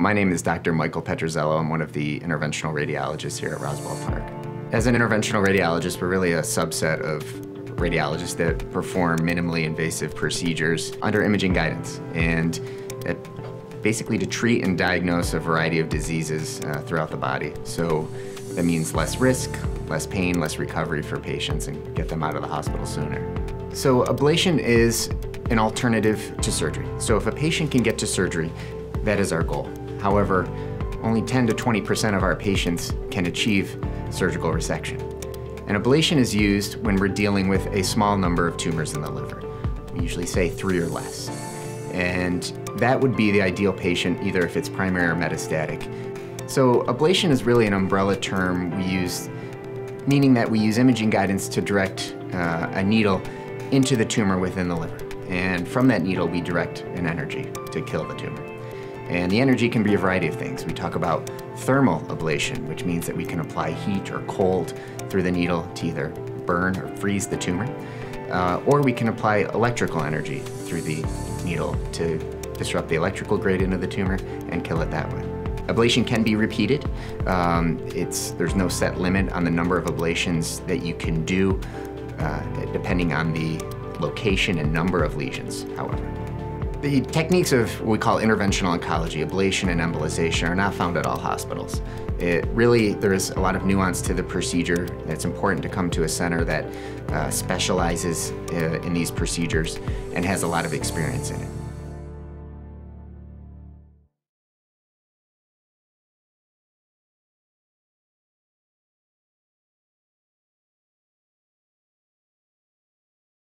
My name is Dr. Michael Petroziello. I'm one of the interventional radiologists here at Roswell Park. As an interventional radiologist, we're really a subset of radiologists that perform minimally invasive procedures under imaging guidance, and basically to treat and diagnose a variety of diseases uh, throughout the body. So that means less risk, less pain, less recovery for patients, and get them out of the hospital sooner. So ablation is an alternative to surgery. So if a patient can get to surgery, that is our goal. However, only 10 to 20% of our patients can achieve surgical resection. And ablation is used when we're dealing with a small number of tumors in the liver. We usually say three or less. And that would be the ideal patient, either if it's primary or metastatic. So ablation is really an umbrella term we use, meaning that we use imaging guidance to direct uh, a needle into the tumor within the liver. And from that needle, we direct an energy to kill the tumor. And the energy can be a variety of things. We talk about thermal ablation, which means that we can apply heat or cold through the needle to either burn or freeze the tumor. Uh, or we can apply electrical energy through the needle to disrupt the electrical gradient of the tumor and kill it that way. Ablation can be repeated. Um, it's, there's no set limit on the number of ablations that you can do, uh, depending on the location and number of lesions, however. The techniques of what we call interventional oncology, ablation and embolization, are not found at all hospitals. It really, there's a lot of nuance to the procedure. It's important to come to a center that uh, specializes uh, in these procedures and has a lot of experience in it.